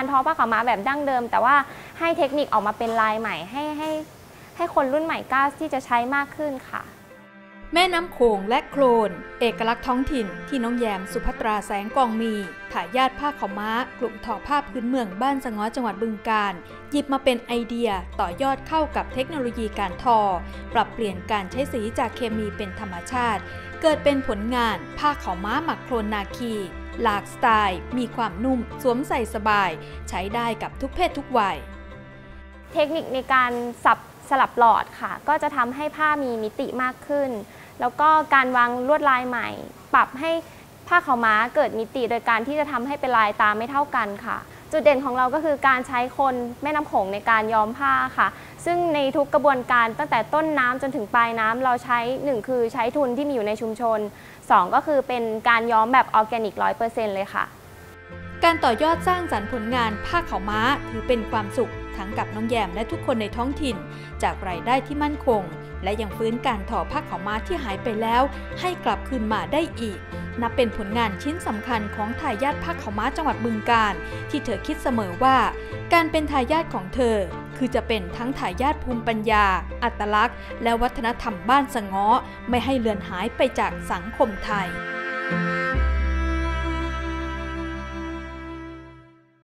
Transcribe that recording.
การทอผ้าขาวม้าแบบดั้งเดิม แต่ว่าให้เทคนิคออกมาเป็นลายใหม่ให้ให้ให้คนรุ่นใหม่กล้าที่จะใช้มากขึ้นค่ะ แม่น้ำโขงและโคลน เอกลักษณ์ท้องถิ่นที่น้องแยมสุภัตราแสงกองมีถ่ายญาติผ้าขาวม้า กลุ่มทอผ้าพื้นเมืองบ้านสงอจังหวัดบึงกาฬหยิบมาเป็นไอเดียต่อยอดเข้ากับเทคโนโลยีการทอ ปรับเปลี่ยนการใช้สีจากเคมีเป็นธรรมชาติ เกิดเป็นผลงานผ้าขาวม้าหมักโครนนาคี หลากสไตล์ มีความนุ่ม สวมใส่สบาย ใช้ได้กับทุกเพศทุกวัย เทคนิคในการสับสลับหลอดค่ะ ก็จะทำให้ผ้ามีมิติมากขึ้น แล้วก็การวางลวดลายใหม่ ปรับให้ผ้าขาวม้าเกิดมิติโดยการที่จะทำให้เป็นลายตามไม่เท่ากันค่ะ จุดเด่นของเราก็คือการใช้คนแม่น้ำโขงในการย้อมผ้าค่ะ ซึ่งในทุกกระบวนการตั้งแต่ต้นน้ำจนถึงปลายน้ำเราใช้ 1 คือใช้ทุนที่มีอยู่ในชุมชน 2 ก็คือเป็นการย้อมแบบออร์แกนิก 100%เลยค่ะการต่อยอดสร้างสรรค์ผลงานผ้าขาวม้าถือเป็นความสุข ทั้งกับน้องแยมและทุกคนในท้องถิ่น จากรายได้ที่มั่นคง และยังฟื้นการทอผ้าขาวม้าที่หายไปแล้ว ให้กลับคืนมาได้อีก นับเป็นผลงานชิ้นสำคัญของทายาทผ้าขาวม้าจังหวัดบึงกาฬที่เธอคิดเสมอว่า การเป็นทายาทของเธอ คือจะเป็นทั้งทายาทภูมิปัญญา อัตลักษณ์ และวัฒนธรรมบ้านสง้อไม่ให้เลือนหายไปจากสังคมไทย